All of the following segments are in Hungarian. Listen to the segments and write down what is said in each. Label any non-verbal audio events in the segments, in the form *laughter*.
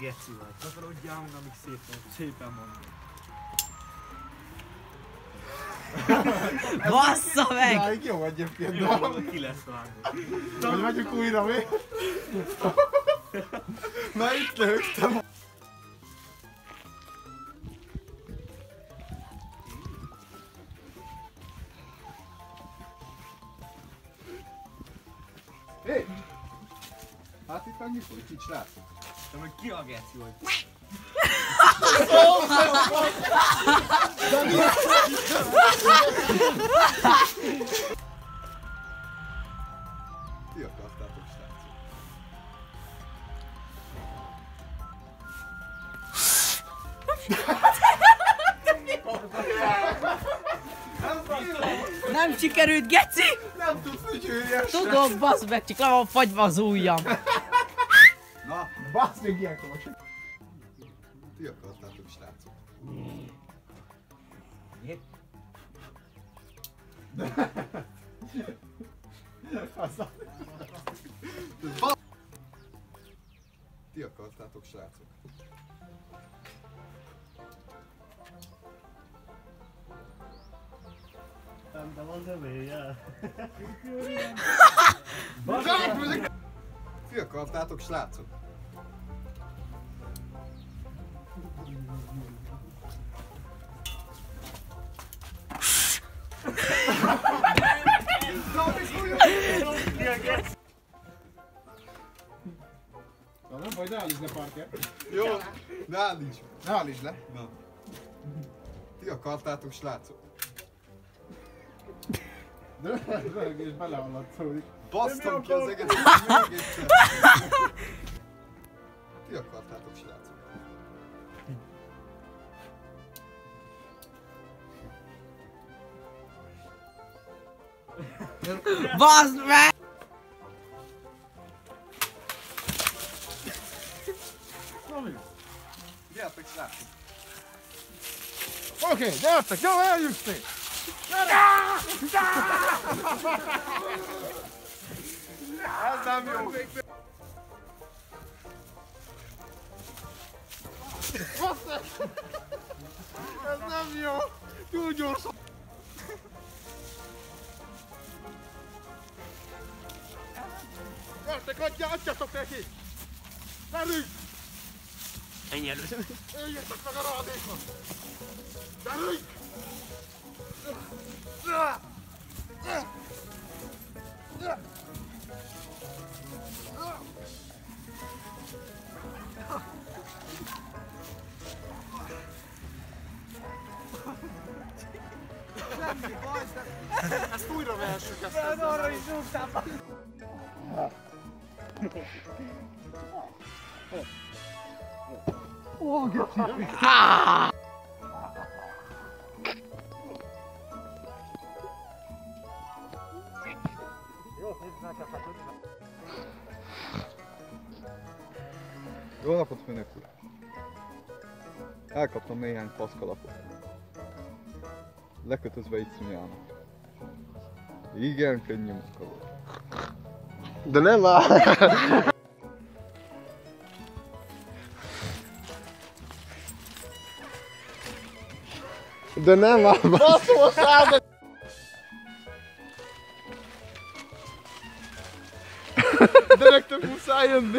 geci vagy? Takarodjál meg, amíg szépen, szépen mondom. *laughs* Bassza meg! Jáig jó egyébként, Jó, ki lesz vágva. Hogy megyünk újra, mi? *laughs* Na itt lögtem. Hé! Hát itt meg mikor itt srác? De meg ki a geci vagy? Ti akartátok srácok. Nem sikerült, geci! Nem tud fütyülni. Tudom, bassz meg, csak le van fagyva az ujjam. Basz még ilyenkor most. ti akartátok srácok. Ti akartátok srácok. Nem, de van zeméje. Ti akartátok srácok. Na nem baj, ne állítsd le Parker. Jó, ne állíts. Ne állítsd le. Na. Ti akartátok srácok. De röhögés beleallatszódik. Basztam ki az egészet. *laughs* Ti akartátok srácok. Bassz meg! Gyertek srácok. Oké, okay, gyertek, jó, eljutni! Ez nem jó. Ez nem jó! Túl gyorsan! Gyertek, adja, adjatok neki! Gyerünk! Ennyi előtt. Öljetek meg a rádékot! Gyerünk! Ezt újra vehessük ezt ezzel. Arra is rúgtál. Jó napot, úr. Elkaptam néhány paszkalapot. Lekötözve itt színjának. Igen, könnyű munka volt. De nem áll! De nem áll! Baszó szád! De nektek muszáj jönni!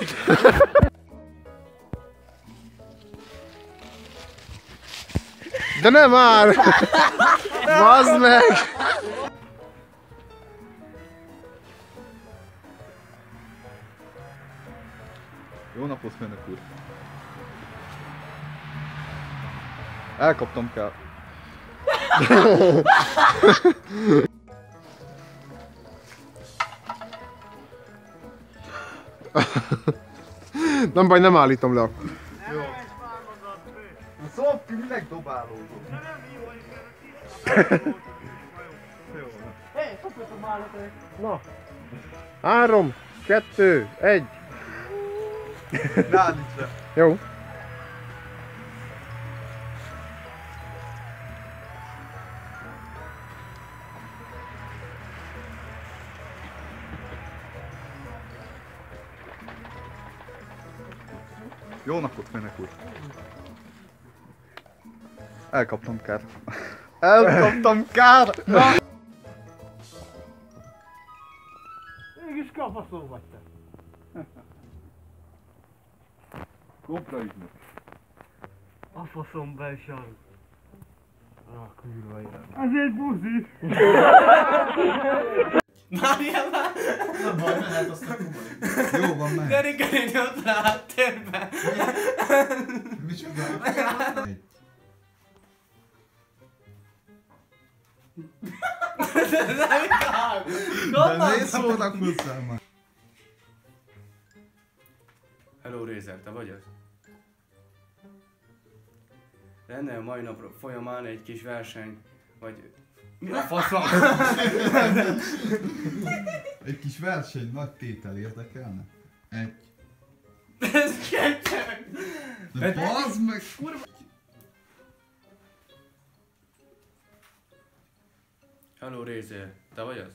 De nem Elkaptam kell. Nem baj, nem állítom le akkor. Jó. Szofki minek nem jó, hogy a *laughs* Na. Három, kettő, egy. Le. Jó. Jó napot, menek úr. Elkaptam kár. Elkaptam kár! Mégis kapaszó vagy te. Kopra ügynök. A faszom belsaru. Ah, kurva élet. Ez egy buzi. Várjál már! Jó van, mehet. Gerika néni ott rá a térben. Nem igaz! De miért szólnak hozzám már? Hello Razer, te vagy az? Lenne a mai nap folyamán egy kis verseny, vagy... Mi a faszom? *laughs* Egy kis verseny, nagy tétel érdekelne? Egy. Ez kecseg! De bazd meg, kurva! Hello Razer, te vagy az?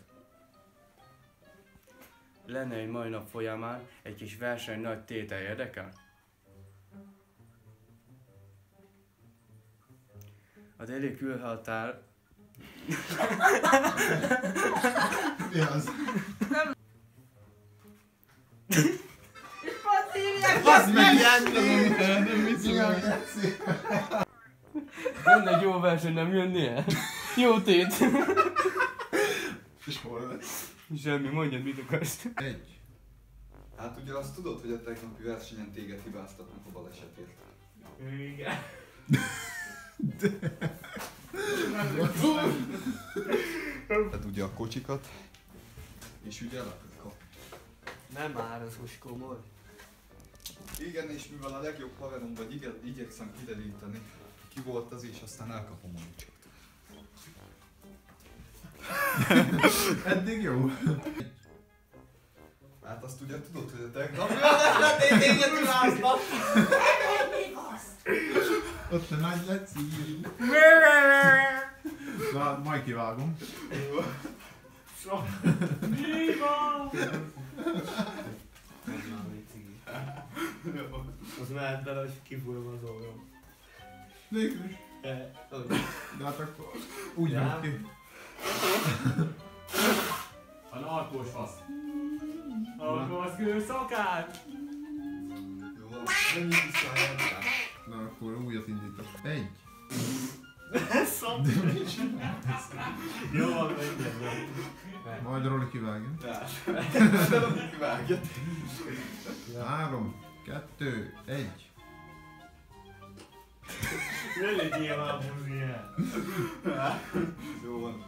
Lenne egy mai nap folyamán egy kis verseny nagy tétel, érdekel? A déli külhatár Mi az? Bazd meg! Nem viszont. Lenne egy jó verseny, nem jönnél? Jó tét! És hol lesz? Semmi, mondjad, mit akarsz. Egy. Hát ugye azt tudod, hogy a tegnapi versenyen téged hibáztatnak a balesetért. Igen. Tehát ugye a kocsikat, és ugye kap. Nem már, az most komoly. Igen, és mivel a legjobb haverom vagy, igye, igyekszem kideríteni, ki volt az, és aztán elkapom a. Eddig jó. Hát azt ugye tudod, hogy a tegnap... *laughs* Téged imádlak! *laughs* Ott a nagy leci. Na, majd kivágom. Mi van? Az mehet bele, hogy kifújom az orrom. Végül hogy? De hát akkor úgy jön ki. A narkós fasz. Az kőszakát. Jó. Na akkor újat indítok. Egy. Jó van, menjen. Majd a Roli kivágja. Nem kivágja. Három, kettő, egy. Ne legyél már buzi el. Jó van.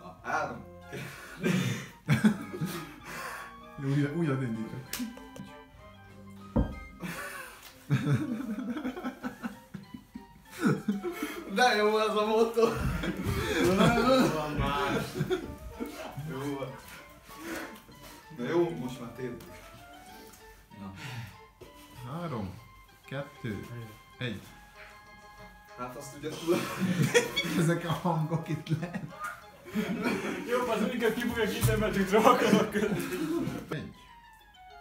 Na, három. *laughs* Újat, újat indítok. De jó ez a motor. Van már. Jó van. Na jó, most már tényleg. Na, Három, kettő, egy. hát azt ugye tudod. Ezek a hangok itt le. Jobb az minket kibújja ki, mert akarok kötni. Egy.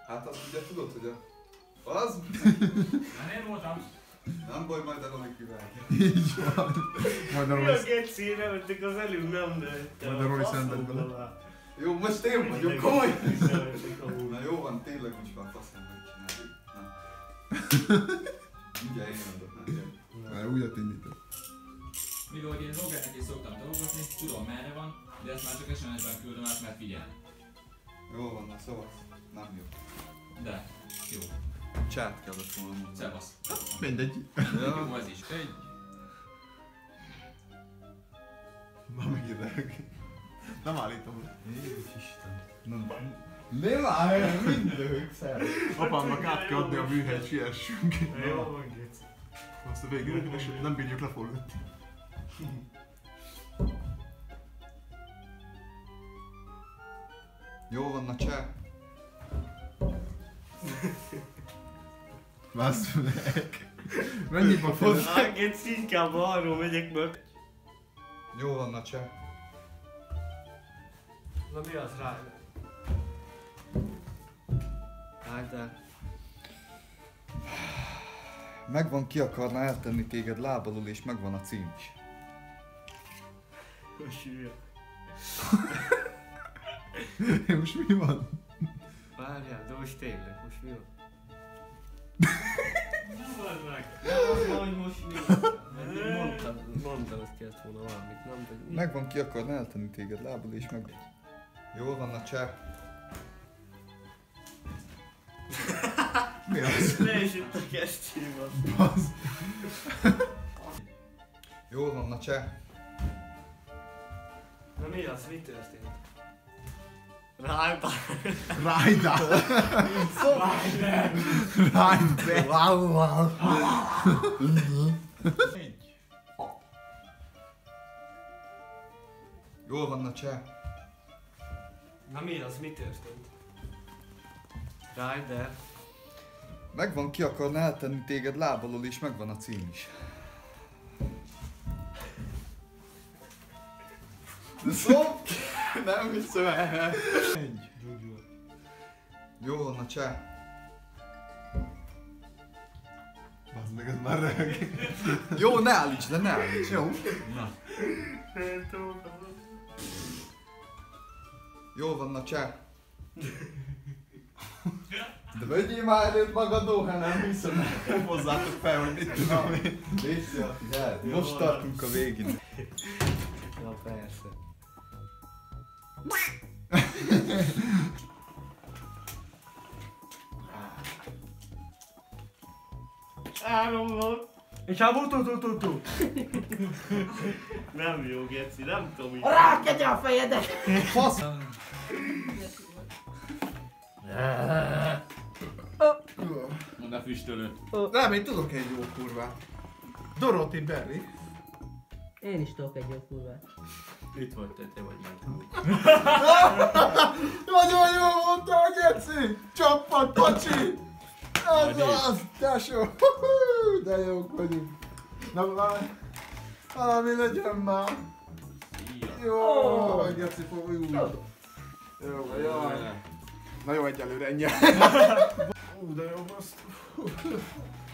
Hát azt ugye tudod, hogy a... Az? Már én voltam. Nem baj, majd elomik kivágja. Így van. Majd a Mi Roli a gecére, hogy csak az előbb nem nőtt. Majd a Roli szenved bele. Jó, most én vagyok, komoly. Na jó van, tényleg most már faszom megcsináljuk. Na. *laughs* Mindjárt én adok neked. Már újat indítok. Mivel hogy én Rogernek is szoktam dolgozni, tudom merre van, de ezt már csak SMS-ben küldöm át, mert figyel. Jó van, na szóval nem jó. De, jó. Csát kellett volna mondani. Szevasz. Mindegy. Ja. Jó ez is. Egy. Na megint Nem állítom. Jézus Isten. Nem, Mi már? Mindők szer. Apámnak át kell adni a műhelyt, siessünk. Jó van. Azt a végén és nem bírjuk leforgatni. Jó van a cseh. *laughs* Basz meg. Mennyit ma fog? Hát, Geci, inkább arról megyek meg. Jó van a cseh. Na mi az rá? Rájder. Megvan ki akarna eltenni téged lábalul és megvan a cím is. Most hülye. *laughs* Most mi van? Várjál, de most tényleg, most mi van? *laughs* Bazd meg. Nem, hogy most mi van? Eddig Mondtad, mondanod kellett volna valamit, nem vagy mi? Megvan ki akarna eltenni téged lábalul és meg... Jó van a cseh. Mi az? *laughs* Ne is itt a kestjém az. Basz. Jó van a cseh. Na mi az? Mi történt? Rájba. Rájda! Rájda! Wow, wow. Jó van a cseh. Na mi az? Mi történt? Rájder. Megvan ki akarna eltenni téged lábalul és megvan a cím is. Szop! Nem hiszem el. Jó van a cseh. Basz meg, ez már röhög. Jó, ne állíts le, ne állíts. Jó. Jó van a cseh. De vegyél már előtt magadó, ha nem hiszem. Nem hozzátok fel, hogy mit tudom én. Légy Most tartunk a végén. Ja, persze. Van. És hát tu tu tu. Nem jó, Geci, nem tudom így. Rákedje a fejedet! Fasz! Mondd a füstölő. Nem, én tudok egy jó kurvát. Dorothy Berry. Én is tudok egy jó kurvát. Itt vagy te, te vagy már. *laughs* Nagyon jó mondtál, Geci! Csappat, pacsi! Ez az, tesó! *laughs* De jók vagyunk. Na már, valami legyen már. Jó, oh. Geci fog, jó. Jó, jaj. Na jó, egyelőre ennyi. *laughs* Ú, de jó, azt.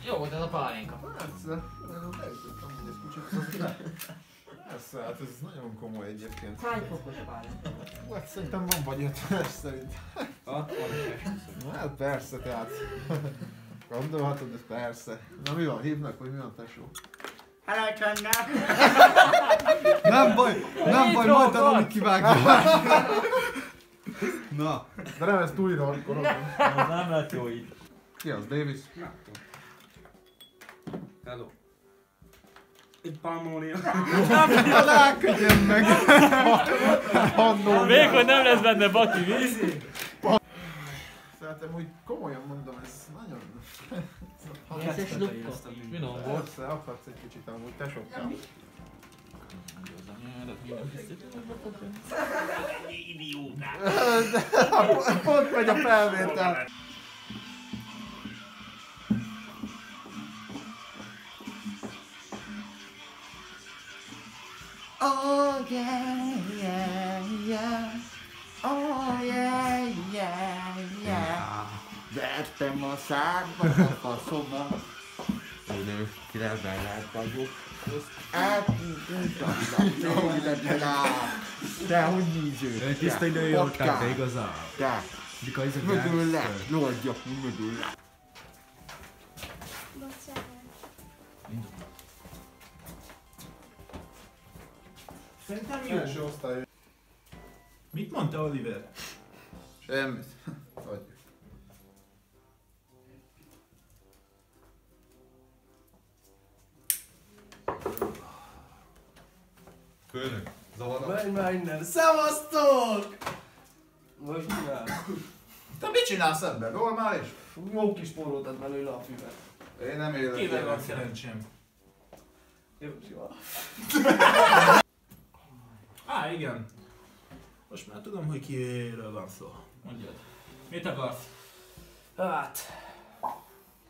Jó volt ez a pálinka. Elütöttem, hogy egy kicsit. Persze, hát ez nagyon komoly egyébként. Hány fokos pár? Hát szerintem van vagy 50 szerint. Hát persze, tehát. Gondolhatod, ez persze. Na mi van, hívnak, vagy mi van, tesó? Nem baj, nem baj, majd a Robi kivágja. Na, De nem, ez túl hardcore. Nem lett jó így. Ki az, Davis? Hello. Itt palmónia. Ráködjem meg! Annó. Még hogy nem lesz benne baki víz. Szerintem úgy komolyan mondom, ez nagyon... Észes lukka. Finom volt. Persze, akadsz egy kicsit amúgy, te sokkal. *laughs* Pont megy a felvétel. Oh yeah, yeah, yeah. Oh yeah, yeah, yeah. Vertem a szárba, a faszomat. Önökre veled vagyok. Te hogy néződ? Tiszta idő Patkán. te igazán. Te, Because it's a mögül le, gangster. lódjak, mögül le. Szerintem első osztály. Mit mondta Oliver? Semmit. *laughs* Vagy. Főnök, zavarom. Menj már innen. Szevasztok! Most csinál. Te mit csinálsz ebben? Normális? Jó kis spóroltad belőle a füvet. Én nem élek. Kivel van szerencsém? Jó, jó. Á, igen. Most már tudom, hogy kiről van szó. Mondjad. Mit akarsz? Hát...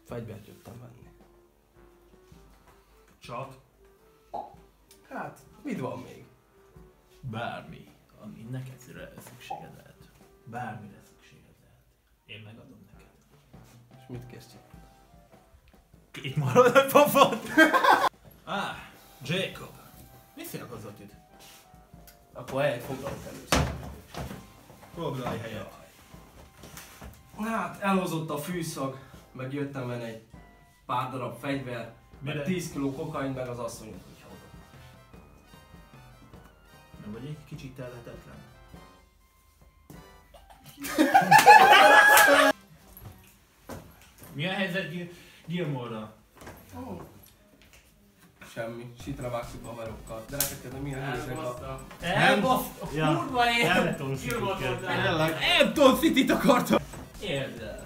Fegyvert jöttem venni. Csak Hát, mit van még? bármi, ami neked szükséged lehet. Bármire szükséged lehet. Én megadom neked. És mit kezdjük? Két marad pofont! ah, *laughs* Jacob. Mi szélkozott itt? Akkor helyet foglalok először. Foglalj helyet. Hát, elhozott a fűszag, meg jöttem venni egy pár darab fegyver, meg Mire? 10 kg kokain, meg az asszonyot, hogy hallom. Nem vagy egy kicsit telhetetlen? Mi a helyzet Gil- Gilmore-ra? Semmi, sitra vágtuk a haverokkal. De neked kezdve milyen hőznek a... Elbaszt! Ja. Kurva City-t Kirmotoltál. Tényleg? Elton City-t akartam! Érd el!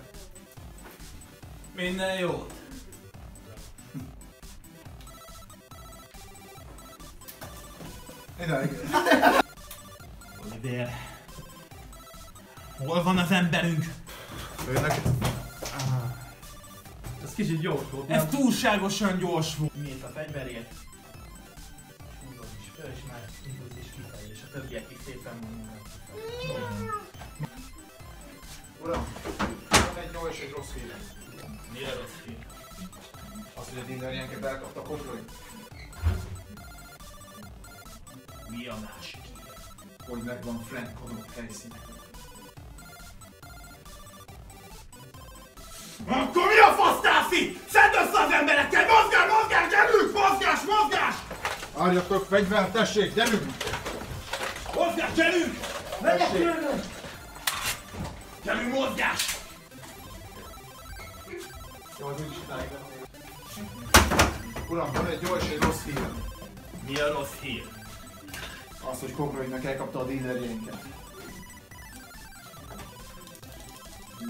Minden jót! Ide, igen. Oliver. Hol van az emberünk? Őnek Ez kicsit gyors volt, Ez túlságosan gyors volt. Miért a fegyverért? Húzom is föl, és már indult is kifelé, és a többiek is szépen mondanak. Uram, van egy jó és egy rossz hírem. Mire rossz ki? Azt, hogy a dinnerjenket elkapta a kopronyt, Mi a másik? hogy megvan Frank Connor helyszíne. Akkor fasz tászi? Szedd össze az emberekkel! Mozgás, mozgás, gyerünk! Mozgás, mozgás! Álljatok fegyvert, tessék, gyerünk! Mozgás, gyerünk! Tessék! Gyerünk, mozgás! Idáig Uram, van egy jó és egy rossz hírem. Mi a rossz hír? Az, hogy Koprolynak elkapta a dinnerjenket.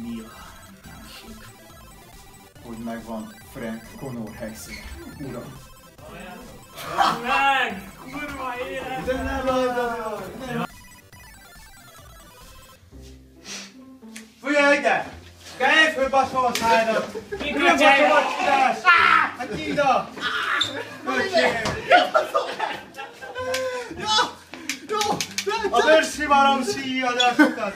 Mi a Hogy megvan Frank Connor helyszíne. Uram. Meg! Kurva élet! De nem nem. Figyelj ide! Kelj föl, baszol a szájdat! Mit Mi a baszolvat csinálsz? Hát nyíld a! A bőrszivarom szíjadat Hol a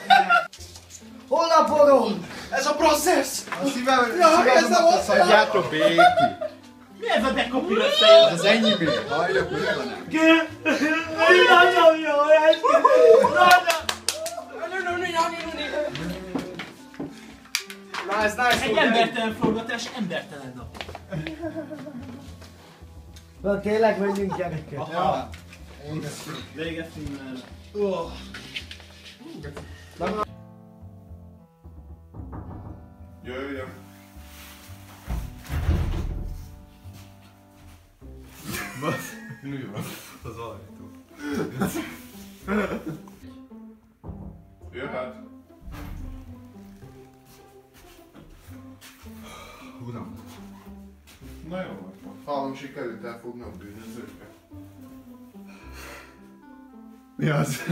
podon? Ez a processz! A szívem, Ja, ez szívem, a a volt. szadjátok béki. Mi ez a dekopil összejön? Ez az enyémé. Hallja, hogy van. Nagyon jó, ez Nice, nice, Egy embertelen forgatás, embertelen nap. Na tényleg menjünk gyerekek. Ja. Végeztünk már. Jöjjön. Mi van? Az ajtó. Jöhet. Uram. Na jó, akkor. Hallom, sikerült elfogni a bűnözőket. Mi az?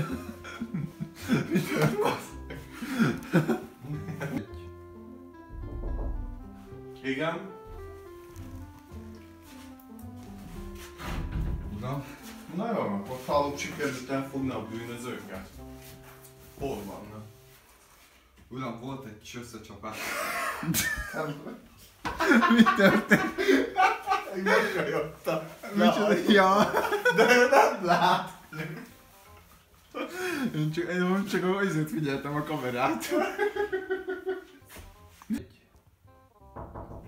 Mi történt? Igen? Uram, Na jó, akkor hallom, sikerült elfogni a bűnözőket. Hol vannak? uram, volt egy kis összecsapás. Mi történt? Megkajotta. Micsoda? Ja. De ő nem lát. Én csak, én csak a izét figyeltem a kamerát.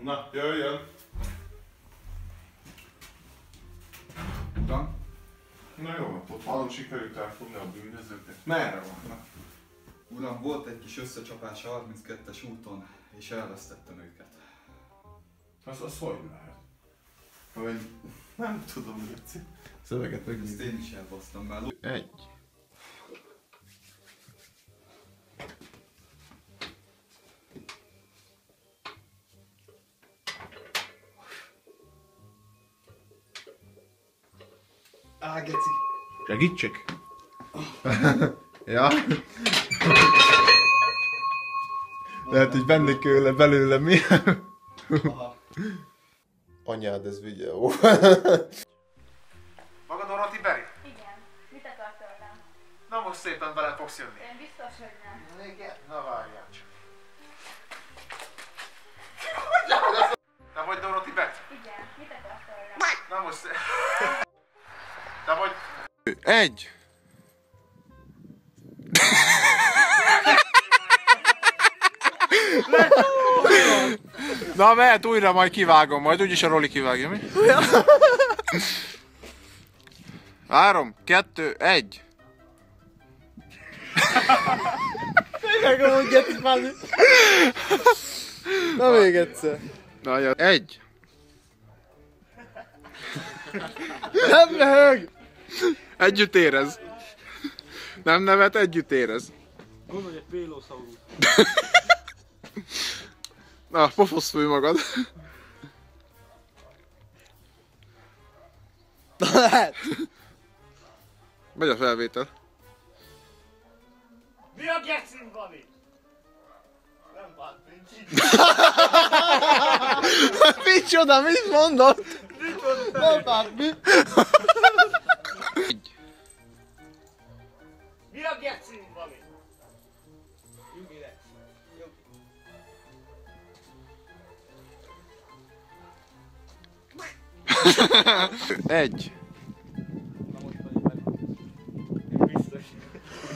Na, jöjjön. Uram, Na jó, akkor hallom, sikerült elfogni a bűnözőket. Merre vannak? uram, volt egy kis összecsapás a 32-es úton, és elvesztettem őket. Az, az hogy lehet? Hogy nem tudom, hogy szöveget Ezt megnézni. én is elbasztam már. Egy. Á, geci. Segítsek? *laughs* ja. Lehet, hogy venni kéne belőle mi? Anyád, ez videó. *laughs* Maga Doroti Beri? Igen. Mit akar tőlem? Na most szépen bele fogsz jönni. Én biztos, hogy nem. Igen? Na várjál csak. Te vagy Doroti Bet? Igen. Mit akar tőlem? Na most szé... *laughs* Vagy... Egy! Na mehet újra, majd kivágom, majd úgyis a Roli kivágja, mi? Három, kettő, egy. Tényleg amúgy geci Fanni. Na még egyszer. Na. Egy. Nem röhög! Együtt érez. Nem nevet, együtt érez. Gondolj egy pélószavú. *laughs* Na, pofosz fő magad. *laughs* Na lehet. Megy a felvétel. Mi a gecim, Bani? Nem bánt, nincs így. *laughs* Micsoda, mit mondott? Nem bánt, mi? Mi a gecim, Bani? Nyugi lesz. Egy.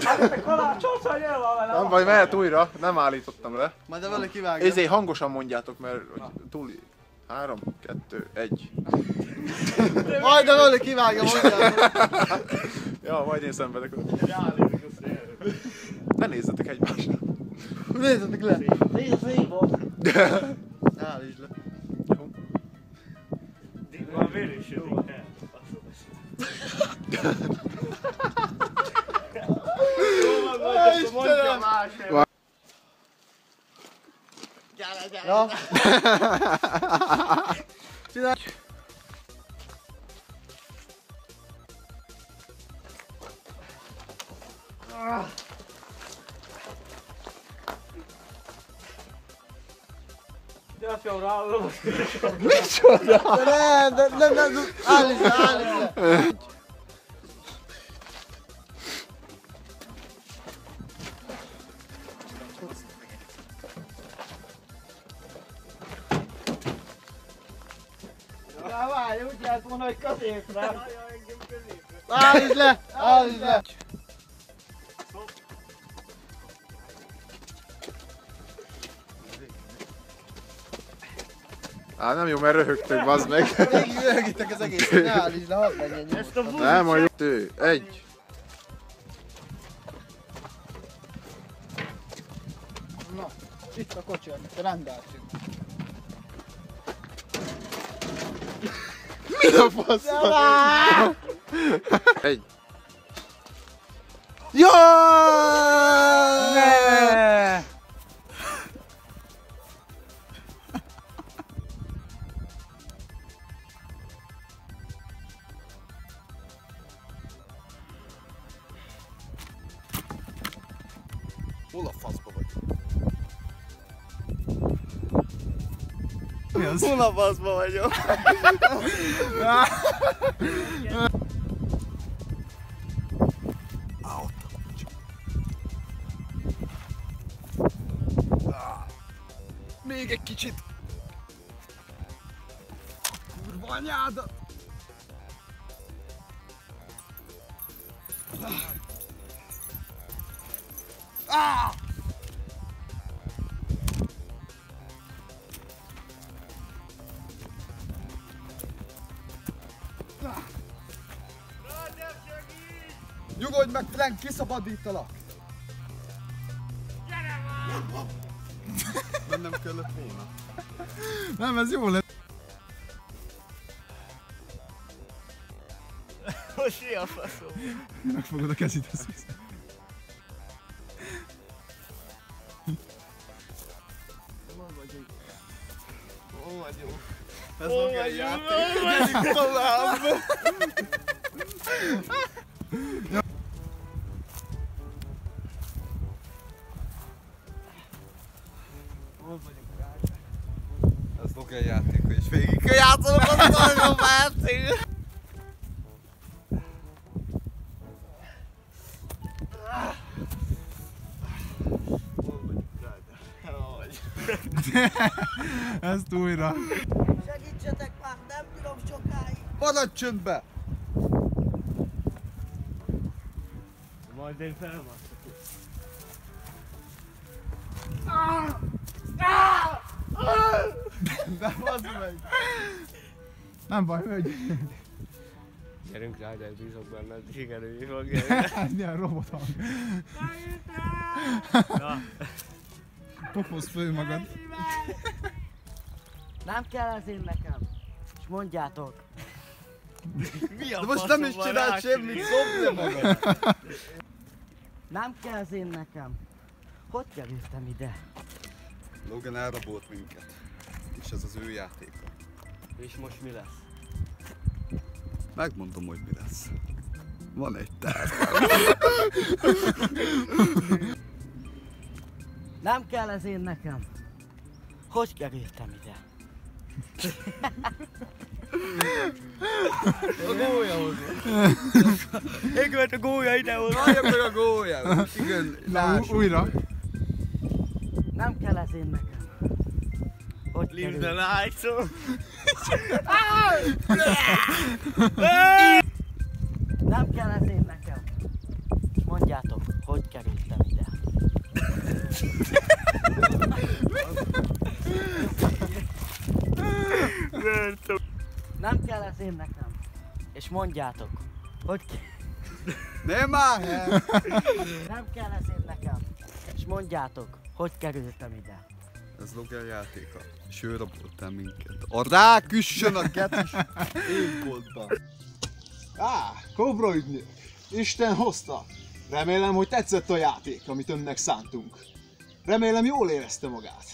Hát vele. Nem baj, mehet újra. Nem állítottam le. Majd a vele kivágja. Ezért hangosan mondjátok, mert hogy túl... Három, kettő, egy. Majd a vele kivágja, mondjál. Ja, majd én szenvedek. Ne nézzetek egymásra. Nézzetek le. Nézd a szénból. Állítsd le. Már vér is jön. Istenem! Ja. *laughs* De fiam, ráállom. Micsoda? De nem, de nem, nem, nem. Állítsd le, állítsd le. Na várj, úgy lehet volna, hogy középre. Állítsd le, állítsd le. Á, nem jó, mert röhögtök, bazd meg. *laughs* Végig röhögítek az egészet, ne állítsd le, hadd menjen. Ezt a búzit Nem, majd kettő, egy. Na, itt a kocsi, amit rendeltünk. Mi a fasz? Egy. Jaj! Ne! Hol a faszba vagyok? Még egy kicsit. Kurva anyádat. Ah! Nyugodj meg, Frank, kiszabadítalak! Mennem kellett volna. Nem, ez jó lett. Most mi a faszom? Megfogod a kezit, ez visz. Ez maga egy játék. Gyerünk tovább! *laughs* Ezt újra. Segítsetek már, nem tudom sokáig. Maradj csöndbe! Majd én felmasztok. *laughs* De bazd meg! Nem baj, megy. Gyerünk rá, de bízok benned, sikerülni fog. *laughs* Milyen robothang. Na. Pofoz föl magad. *laughs* Nem kell ez én nekem. És mondjátok. Mi a De most nem is faszom van csinál rá? semmit, szopd le magad! Nem kell ez én nekem. Hogy kerültem ide? Logan elrabolt minket. És ez az ő játéka. És most mi lesz? Megmondom, hogy mi lesz. Van egy terv. *laughs* Nem kell ez én nekem. Hogy kerültem ide? A gólya Ég a gólya idehoz. Várja meg a gólját! Igen, Na, lássuk. újra. Nem kell ez én nekem. Hogy Leave the lights on. Nem kell ez én nekem. Mondjátok, hogy kerültem ide. Nem kell ez én nekem. És mondjátok, hogy Nem már! nem kell ez én nekem. És mondjátok, hogy kerültem ide. Ez Logan játéka. És ő rabolt el minket. A rák üssön a ketis égboltban. Á, Kobra ügynök. Isten hozta. Remélem, hogy tetszett a játék, amit önnek szántunk. Remélem jól érezte magát.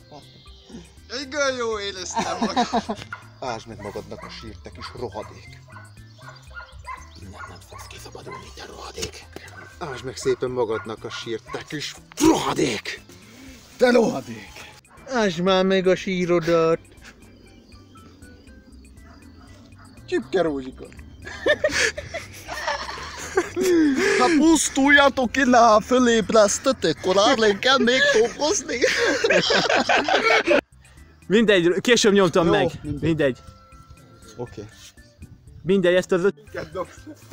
*laughs* Igen jó éreztem magam. *laughs* Ásd meg magadnak a sírt, te kis rohadék. Innen nem fogsz kiszabadulni, te rohadék. Ásd meg szépen magadnak a sírt, te kis rohadék. Te rohadék! Ásd már meg a sírodat. Csipke rózsika. *laughs* Ha pusztuljatok innen, fölébresztetek, korán kell még dolgozni. Mindegy, később nyomtam Jó, meg. mindegy. Mindegy. Oké. Mindegy, ezt az öt...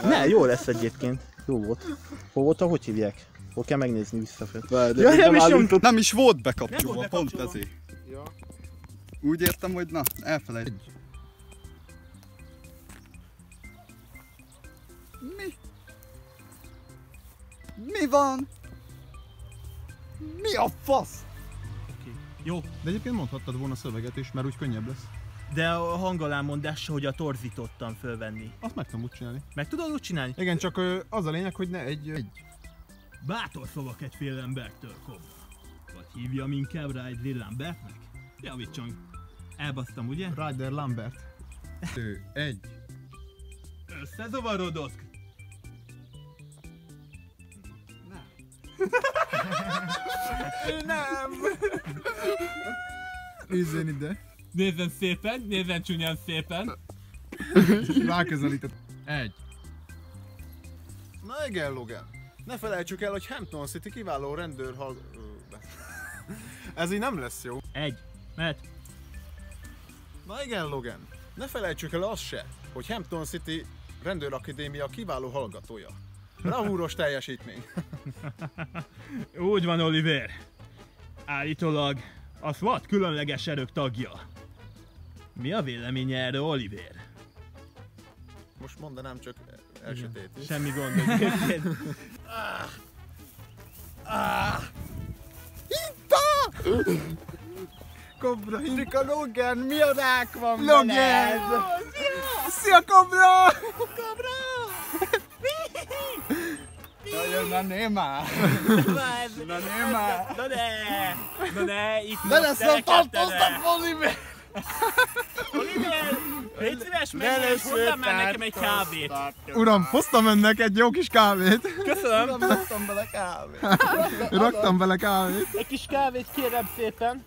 Ne, jó lesz egyébként. Jó volt. Hol volt, hogy hívják? Hol kell megnézni visszafelé? Várj, Ja, nem is nyomtam. Nem is volt Nem bekapcsolva, volt pont ezért. Ja. Úgy értem, hogy na, elfelejt. Mi? Mi van? Mi a fasz? Jó, De egyébként mondhattad volna szöveget is, mert úgy könnyebb lesz. de a hangalámondása, hogy a torzítottam fölvenni. Azt meg tudom úgy csinálni. Meg tudod úgy csinálni? Igen, csak ö, az a lényeg, hogy ne egy... egy Bátor szavak egy fél embertől, Kobra. Vagy hívjam inkább Ridley Lambertnek? Javítson. Elbasztam, ugye? Ryder Lambert. *laughs* Ő, egy. Összezavarodott? Nem! Üzzön ide. Nézzen szépen, nézzen csúnyán szépen. Ráközelített. Egy. Na igen, Logan. Ne felejtsük el, hogy Hampton City kiváló rendőr hal... Ez így nem lesz jó. Egy. Mehet. Na igen, Logan. Ne felejtsük el azt se, hogy Hampton City rendőrakadémia kiváló hallgatója. Bravúros teljesítmény. *laughs* Úgy van, Oliver. Állítólag a SWAT különleges erők tagja. Mi a véleménye erről, Oliver? Most mondanám csak elsötét. Semmi gond egyébként. *laughs* Kobra, hindik a Logan, mi a rák van Logan! Szia, Kobra! Na na néma! Na nem már. Na ne! Na ne! Itt Ne lesz, telekedtene. tartoztak, Oliver! Oliver! Légy szíves, menj és hozzám már nekem egy kávét. Uram, hoztam önnek egy jó kis kávét. Köszönöm. Raktam bele kávét. Raktam bele kávét. Egy kis kávét kérem szépen.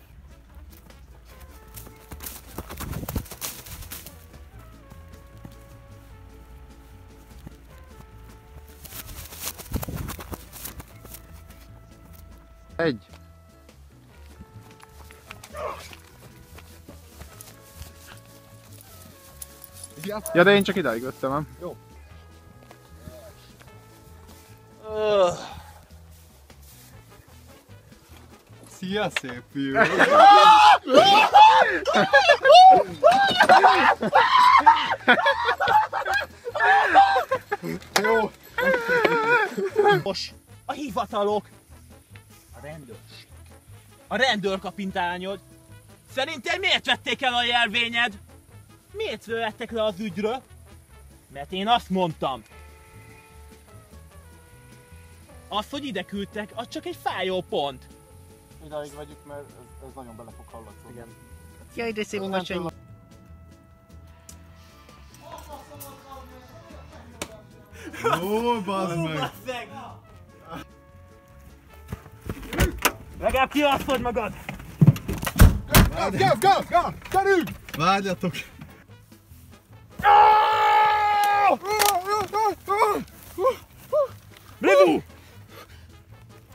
Ja, de én csak idáig vettem, nem? Jó. Szia, szép fiú! Jó. Most a hivatalok, a rendőrség, a rendőrkapitányod. Szerinted miért vették el a jelvényed? Miért vettek le az ügyről? Mert én azt mondtam. Az, hogy ide küldtek, az csak egy fájó pont. Idáig vegyük, mert ez, ez nagyon bele fog hallatszódni. Igen. Jaj, de szép kacsony. Ó, bazd meg! Legalább kiasztod magad! Gav, gav, gav! Gyerünk! Várjatok! Rivu!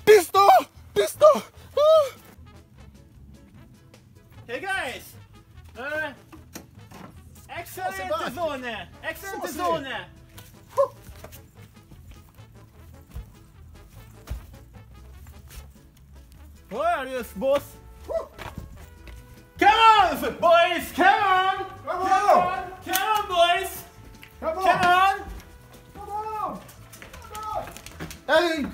Tiszta! Tiszta! Hey guys! Uh, excellent zone! Excellent zone! Where are you, boss? on, boys! Come on! Come on! Come on, boys! Come on! Come on! Come on! Come on! Hey!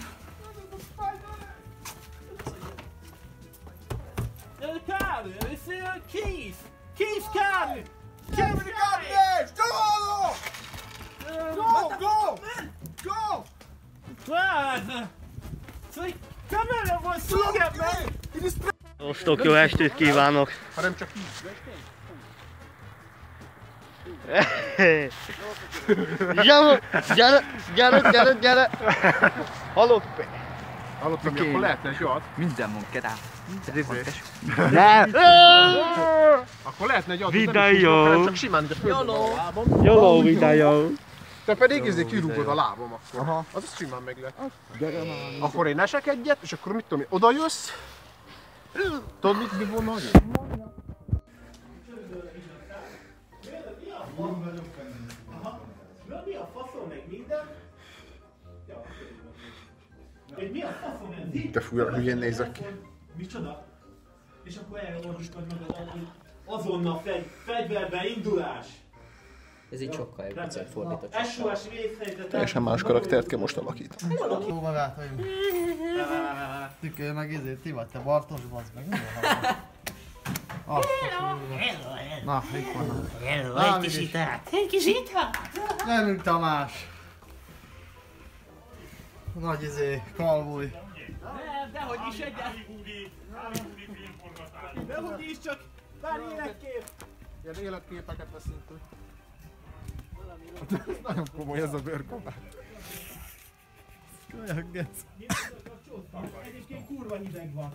Carmen, it's uh, Keys, Keith Carmen! Carmen the goddamn! Go! Go! Go! Go! Class! Come on, everyone! Look at me! Osztok, jó estét kívánok! Hanem csak így. Gyere, gyere, gyere, gyere, gyere! Halott Hallottam, hogy akkor lehetne egy olyat. Minden munkát át. Minden! Akkor lehetne egy fel, jó. csak simán így a. Joló, videó! Te pedig izé kirúgod a lábam akkor. Aha. Az simán meg lehet. Akkor én esek egyet, és akkor mit tudom én, oda jössz. Tudod mit, mi volna, hogy? Mi a faszom, meg minden? Egy mi a faszom ez itt? Te fújra, hülyén nézek ki. Micsoda? És akkor elolvastad magad, hogy azonnal fegy, fegyverbe indulás! Ez így sokkal jobb, hogy fordított. Teljesen más karaktert kell most alakítani. Jó barátaim! Tükör meg izé, ti vagy te Bartos, bazd meg. Na, itt van. Hello, egy kis mégis. itát. Egy kis itát. Gyerünk Tamás! Nagy izé, kalvúj. Nem, dehogy is egyet. Dehogy is csak pár életkép. Ilyen életképeket veszünk ki. Ez nagyon komoly ez a bőrkabát. Olyan gec. Egyébként kurva hideg van.